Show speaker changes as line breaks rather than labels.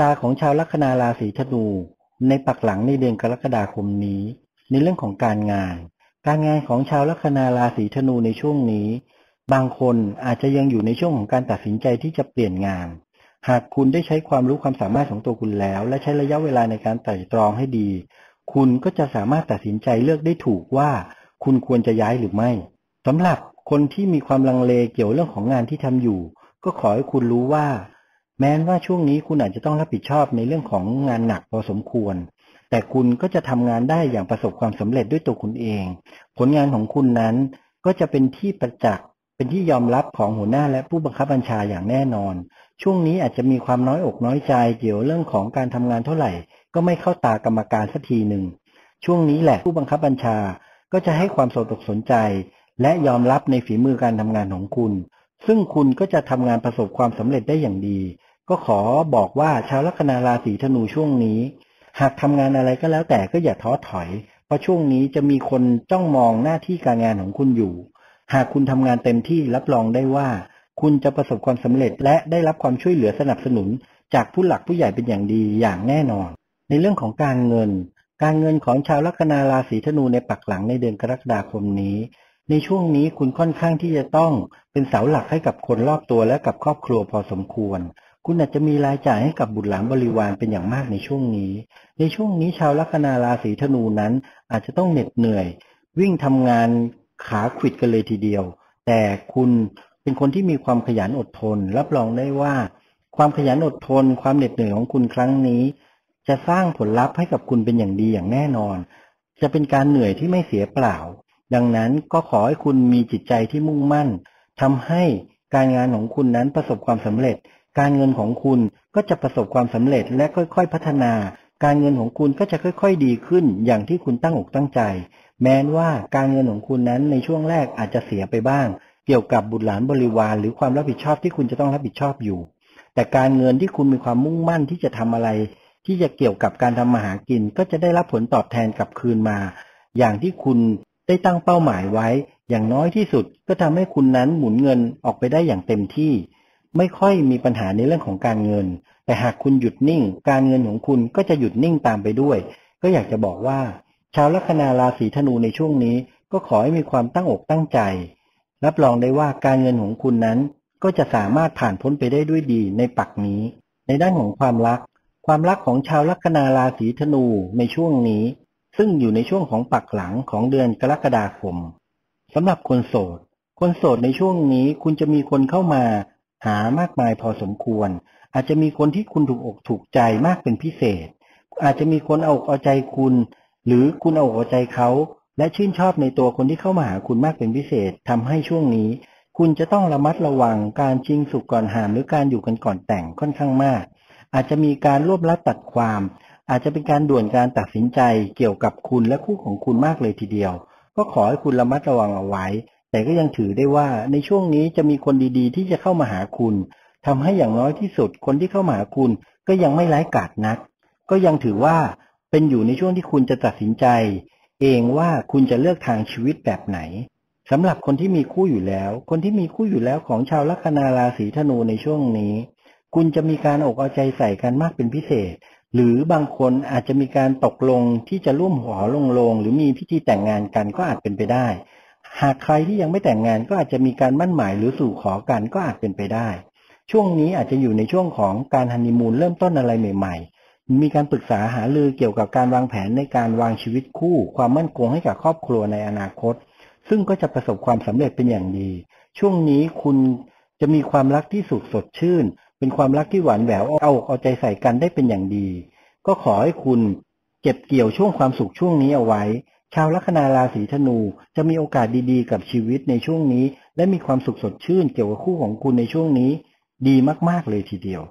ตาของชาวลัคนาราศีธนูในปักหลังในเดือนกรกฎาคมนี้ ในเรื่องของการงาน การงานของชาวลัคนาราศีธนูในช่วงนี้ บางคนอาจจะยังอยู่ในช่วงของการตัดสินใจที่จะเปลี่ยนงาน หากคุณได้ใช้ความรู้ความสามารถของตัวคุณแล้ว และใช้ระยะเวลาในการไตร่ตรองให้ดี คุณก็จะสามารถตัดสินใจเลือกได้ถูกว่า คุณควรจะย้ายหรือไม่สำหรับคนที่มีความลังเลเกี่ยวเรื่องของงานที่ทำอยู่ ก็ขอให้คุณรู้ว่า แม้ว่าช่วงนี้คุณอาจจะต้องรับผิดชอบในเรื่องของงานหนักพอสมควร แต่คุณก็จะทำงานได้อย่างประสบความสำเร็จด้วยตัวคุณเอง ผลงานของคุณนั้นก็จะเป็นที่ประจักษ์เป็นที่ยอมรับของหัวหน้าและผู้บังคับบัญชาอย่างแน่นอน ช่วงนี้อาจจะมีความน้อยอกน้อยใจเกี่ยวเรื่องของการทำงานเท่าไหร่ ก็ไม่เข้าตากรรมการสักทีหนึ่งช่วงนี้แหละผู้บังคับบัญชาก็จะให้ความสนอกสนใจ และยอมรับในฝีมือการทำงานของคุณ ซึ่งคุณก็จะทำงานประสบความสำเร็จได้อย่างดี ก็ขอบอกว่าชาวลัคนาราศีธนูช่วงนี้ หากทำงานอะไรก็แล้วแต่ก็อย่าท้อถอย เพราะช่วงนี้จะมีคนจ้องมองหน้าที่การงานของคุณอยู่ หากคุณทำงานเต็มที่รับรองได้ว่า คุณจะประสบความสำเร็จและได้รับความช่วยเหลือสนับสนุน จากผู้หลักผู้ใหญ่เป็นอย่างดีอย่างแน่นอน ในเรื่องของการเงิน การเงินของชาวลัคนาราศีธนูในปักหลังในเดือนกรกฎาคมนี้ในช่วงนี้คุณค่อนข้างที่จะต้องเป็นเสาหลักให้กับคนรอบตัวและกับครอบครัวพอสมควร คุณอาจจะมีรายจ่ายให้กับบุตรหลานบริวารเป็นอย่างมากในช่วงนี้ ในช่วงนี้ชาวลัคนาราศีธนูนั้นอาจจะต้องเหน็ดเหนื่อย วิ่งทำงานขาขวิดกันเลยทีเดียว แต่คุณเป็นคนที่มีความขยันอดทน รับรองได้ว่า ความขยันอดทน ความเหน็ดเหนื่อยของคุณครั้งนี้ จะสร้างผลลัพธ์ให้กับคุณเป็นอย่างดีอย่างแน่นอน จะเป็นการเหนื่อยที่ไม่เสียเปล่า ดังนั้นก็ขอให้คุณมีจิตใจที่มุ่งมั่นทำให้การงานของคุณนั้นประสบความสำเร็จ การเงินของคุณก็จะประสบความสำเร็จและค่อยๆพัฒนา การเงินของคุณก็จะค่อยๆดีขึ้นอย่างที่คุณตั้งอกตั้งใจ แม้ว่าการเงินของคุณนั้นในช่วงแรกอาจจะเสียไปบ้าง เกี่ยวกับบุตรหลานบริวาร หรือความรับผิดชอบที่คุณจะต้องรับผิดชอบอยู่ แต่การเงินที่คุณมีความมุ่งมั่นที่จะทำอะไร ที่จะเกี่ยวกับการทำมาหากิน ก็จะได้รับผลตอบแทนกลับคืนมา อย่างที่คุณได้ตั้งเป้าหมายไว้ อย่างน้อยที่สุดก็ทำให้คุณนั้นหมุนเงินออกไปได้อย่างเต็มที่ ไม่ค่อยมีปัญหาในเรื่องของการเงิน แต่หากคุณหยุดนิ่ง การเงินของคุณก็จะหยุดนิ่งตามไปด้วย ก็อยากจะบอกว่า ชาวลัคนาราศีธนูในช่วงนี้ ก็ขอให้มีความตั้งอกตั้งใจ รับรองได้ว่าการเงินของคุณนั้น ก็จะสามารถผ่านพ้นไปได้ด้วยดีในปักนี้ ในด้านของความรัก ความรักของชาวลัคนาราศีธนูในช่วงนี้ ซึ่งอยู่ในช่วงของปักหลังของเดือนกรกฎาคมสำหรับคนโสดคนโสดในช่วงนี้คุณจะมีคนเข้ามา หามากมายพอสมควร อาจจะมีคนที่คุณถูกอกถูกใจมากเป็นพิเศษ อาจจะมีคนเอาอกเอาใจคุณ หรือคุณเอาอกเอาใจเขาและชื่นชอบในตัวคนที่เข้ามาหาคุณมากเป็นพิเศษทำให้ช่วงนี้ คุณจะต้องระมัดระวังการชิงสุกก่อนหามหรือการอยู่กันก่อนแต่งค่อนข้างมาก อาจจะมีการรวบลัดตัดความ อาจจะเป็นการด่วนการตัดสินใจเกี่ยวกับคุณและคู่ของคุณมากเลยทีเดียว ก็ขอให้คุณระมัดระวังเอาไว้ แต่ก็ยังถือได้ว่าในช่วงนี้จะมีคนดีๆ ที่จะเข้ามาหาคุณทำให้อย่างน้อยที่สุดคนที่เข้ามาหาคุณก็ยังไม่ไร้กาดนัก ก็ยังถือว่าเป็นอยู่ในช่วงที่คุณจะตัดสินใจ เองว่าคุณจะเลือกทางชีวิตแบบไหนสำหรับคนที่มีคู่อยู่แล้ว คนที่มีคู่อยู่แล้วของชาวลัคนาราศีธนูในช่วงนี้ คุณจะมีการอกเอาใจใส่กันมากเป็นพิเศษ หรือบางคนอาจจะมีการตกลงที่จะร่วมหอลงลง หรือมีพิธีแต่งงานกันก็อาจเป็นไปได้ หากใครที่ยังไม่แต่งงานก็อาจจะมีการมั่นหมายหรือสู่ขอกันก็อาจเป็นไปได้ ช่วงนี้อาจจะอยู่ในช่วงของการฮันนีมูนเริ่มต้นอะไรใหม่ ๆ มีการปรึกษาหารือเกี่ยวกับการวางแผนในการวางชีวิตคู่ ความมั่นคงให้กับครอบครัวในอนาคต ซึ่งก็จะประสบความสำเร็จเป็นอย่างดี ช่วงนี้คุณจะมีความรักที่สุดสดชื่น เป็นความรักที่หวานแหววเอาเอาใจใส่กันได้เป็นอย่างดี ก็ขอให้คุณเก็บเกี่ยวช่วงความสุขช่วงนี้เอาไว้ ชาวลัคนาราศีธนูจะมีโอกาสดีๆ กับชีวิตในช่วงนี้ และมีความสุขสดชื่นเกี่ยวกับคู่ของคุณในช่วงนี้ ดีมากๆเลยทีเดียว